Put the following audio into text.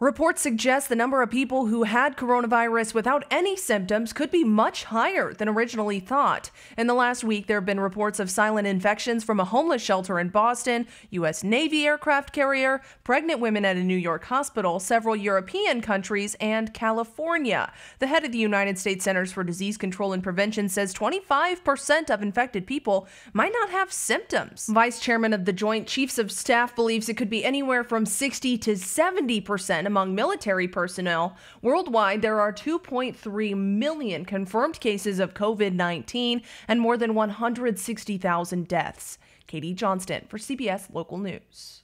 Reports suggest the number of people who had coronavirus without any symptoms could be much higher than originally thought. In the last week, there have been reports of silent infections from a homeless shelter in Boston, U.S. Navy aircraft carrier, pregnant women at a New York hospital, several European countries, and California. The head of the United States Centers for Disease Control and Prevention says 25% of infected people might not have symptoms. Vice Chairman of the Joint Chiefs of Staff believes it could be anywhere from 60 to 70 percent among military personnel. Worldwide, there are 2.3 million confirmed cases of COVID 19 and more than 160,000 deaths. Katie Johnston for CBS Local News.